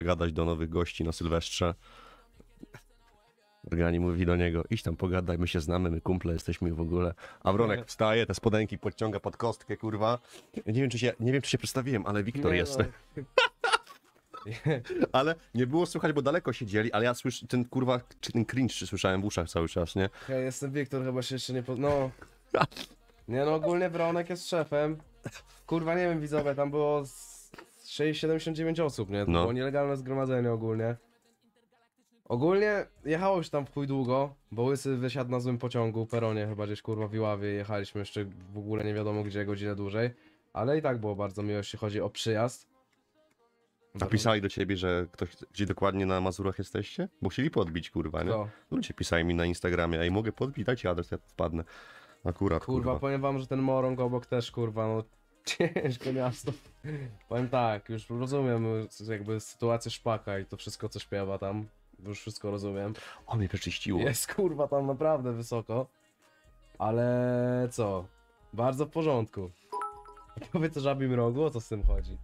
gadać do nowych gości na Sylwestrze. Organi mówi do niego, idź tam pogadaj, my się znamy, my kumple jesteśmy w ogóle. A Wronek wstaje, te spodenki podciąga pod kostkę, kurwa. Nie wiem, czy się, nie wiem, czy się przedstawiłem, ale Wiktor jest. no. Ale nie było słychać, bo daleko siedzieli, ale ja słyszę ten kurwa, czy ten cringe czy słyszałem w uszach cały czas, nie? Ja jestem Wiktor, chyba się jeszcze nie po... No. Nie no, ogólnie Wronek jest szefem. Kurwa, nie wiem, widzowie, tam było z 6, 79 osób, nie? To No. było nielegalne zgromadzenie ogólnie. Ogólnie jechało już tam w chuj długo, bo Łysy wysiadł na złym pociągu, peronie chyba gdzieś kurwa w Iławie, jechaliśmy jeszcze w ogóle nie wiadomo gdzie, godzinę dłużej. Ale i tak było bardzo miło, jeśli chodzi o przyjazd. Napisali do ciebie, że ktoś, gdzie dokładnie na Mazurach jesteście? Bo chcieli podbić, kurwa, nie? Kto? Ludzie pisali mi na Instagramie, ej, mogę podbić, dajcie adres, ja wpadnę. Akurat, Kurwa, kurwa. powiem wam, że ten Morąg obok też, kurwa, no ciężkie miasto. powiem tak, już rozumiem jakby sytuację szpaka i to wszystko, co śpiewa tam. Już wszystko rozumiem. O, mnie przeczyściło. Jest kurwa tam naprawdę wysoko. Ale co? Bardzo w porządku. Powiedz o żabim rogu, o co z tym chodzi?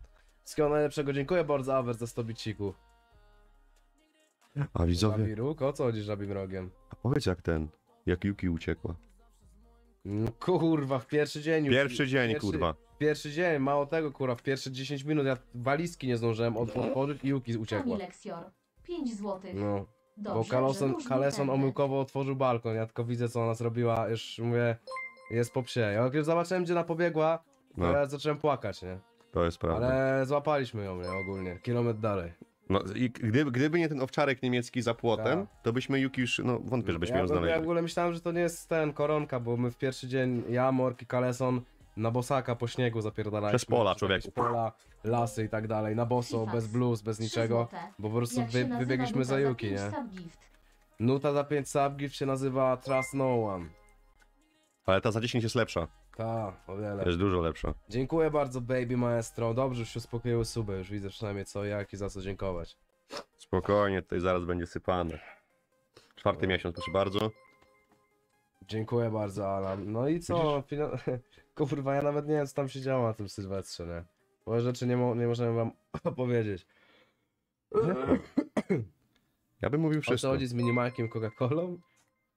Wszystkiego najlepszego, dziękuję bardzo Awer za 100 bicików. A widzowie, Żabi róg, o co chodzi z żabim rogiem? a powiedz jak ten, jak Yuki uciekła. No, kurwa, w pierwszy dzień już. Pierwszy dzień, pierwszy- kurwa. Pierwszy dzień, mało tego, kurwa, w pierwsze 10 minut ja walizki nie zdążyłem od- otworzyć i Yuki uciekła. Kamil Leksior. 5 złotych. No, Dobrze, bo że Kaleson, omyłkowo otworzył balkon, ja tylko widzę co ona zrobiła, już mówię, jest po psie. Jak już zobaczyłem gdzie ona pobiegła, to No, ja zacząłem płakać, nie? to jest prawda. Ale złapaliśmy ją, nie, ogólnie, kilometr dalej. No, i gdyby, gdyby nie ten owczarek niemiecki za płotem, to byśmy Yuki już, no wątpię, żebyśmy ja, ją w- ja w znaleźli. ogóle myślałem, że to nie jest ten, koronka, bo my w pierwszy dzień, ja, Mork i Kaleson na bosaka po śniegu zapierdalaliśmy. Przez pola, Przez człowieku. Pola, lasy i tak dalej, na boso, Fifax. bez blues, bez 3 niczego. Bo po prostu wy, wybiegliśmy za Yuki, nie? Nuta za 5 subgift się nazywa Trust No One. Ale ta za 10 jest lepsza, Ta, o wiele. jest dużo lepsza. Dziękuję bardzo, baby maestro. Dobrze, już się uspokoiły suby. Już widzę przynajmniej co, jak i za co dziękować. Spokojnie, tutaj zaraz będzie sypane. Czwarty miesiąc, proszę bardzo. Dziękuję bardzo, Alan. No i co? Fina... Kurwa, ja nawet nie wiem, co tam się działo na tym sylwestrze, nie? Bo rzeczy nie, mo nie możemy wam opowiedzieć. Ja bym mówił O co wszystko. chodzi z minimajkiem Coca-Colą?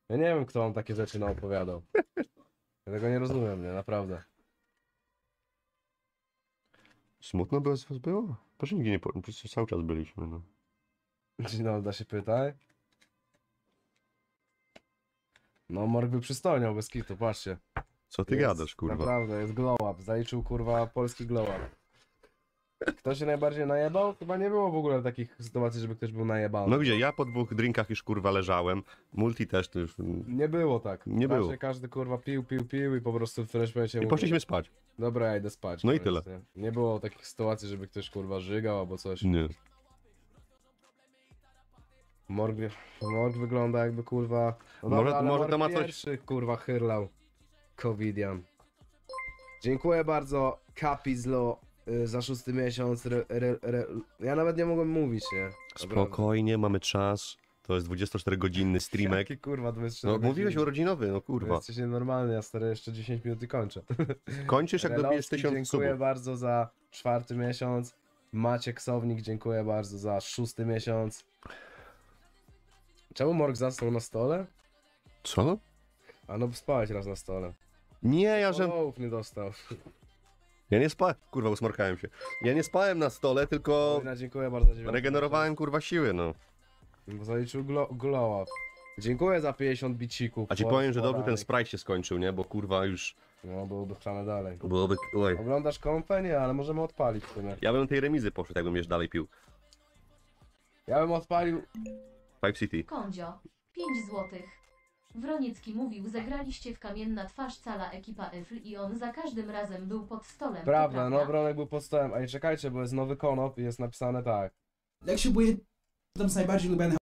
Ja nie wiem, kto wam takie rzeczy naopowiadał. Ja tego nie rozumiem, nie? Naprawdę. Smutno bez was było? Proszę nigdzie nie, po... przecież cały czas byliśmy, no. Ginolda się pytaj. No, Morg by przystojniał bez kitu, patrzcie. Co ty Jest, gadasz, kurwa? Naprawdę, jest glow up. Zaliczył kurwa polski glow up. Kto się najbardziej najebał? Chyba nie było w ogóle takich sytuacji, żeby ktoś był najebany. No gdzie, ja po dwóch drinkach już kurwa leżałem, multi też to już... Nie było tak. Nie Raczej było. każdy kurwa pił, pił, pił i po prostu w którymś momencie I mówił, poszliśmy spać. Dobra, ja idę spać. No i koniec, tyle. Nie? nie było takich sytuacji, żeby ktoś kurwa żygał albo coś. Nie. Morg, morg wygląda jakby kurwa... No Może- ale może Morg to ma coś- pierwszy kurwa chyrlał. Covidian. Dziękuję bardzo Kapizlo y, za szósty miesiąc. Re, re, re, ja nawet nie mogłem mówić, nie? Spokojnie, mamy czas. To jest 24-godzinny streamek. Jaki kurwa 23 No mówiłeś urodzinowy, no kurwa. Jesteś nienormalny, ja stary jeszcze 10 minut i kończę. Kończysz jak dobijesz Relowski, 1000 dziękuję subów. bardzo za czwarty miesiąc. Maciek Sownik, dziękuję bardzo za szósty miesiąc. Czemu Morg zasnął na stole? Co? A no spałeś raz na stole. Nie, ja że... Followów nie dostał. Ja nie spałem... Kurwa, usmarkałem się. Ja nie spałem na stole, tylko Paulina, dziękuję bardzo regenerowałem kurwa siły, no. zaliczył glow, glow up. Dziękuję za 50 bicików. A ci po- powiem, że dobrze ten poranek. Sprite się skończył, nie? Bo kurwa już No, byłoby chrzane dalej. byłoby... Oj. Oglądasz kompę? Nie, ale możemy odpalić w sumie. Ja bym tej remizy poszedł, jakbym jeszcze dalej pił. Ja bym odpalił... Five City. Kondzio. 5 złotych. Wroniecki mówił, zagraliście w kamienna twarz cała ekipa Efl i on za każdym razem był pod stolem. to Prawda, no Bronek był pod stołem. A nie czekajcie, bo jest nowy konop i jest napisane tak. Jak się boję, tam jest najbardziej lubiany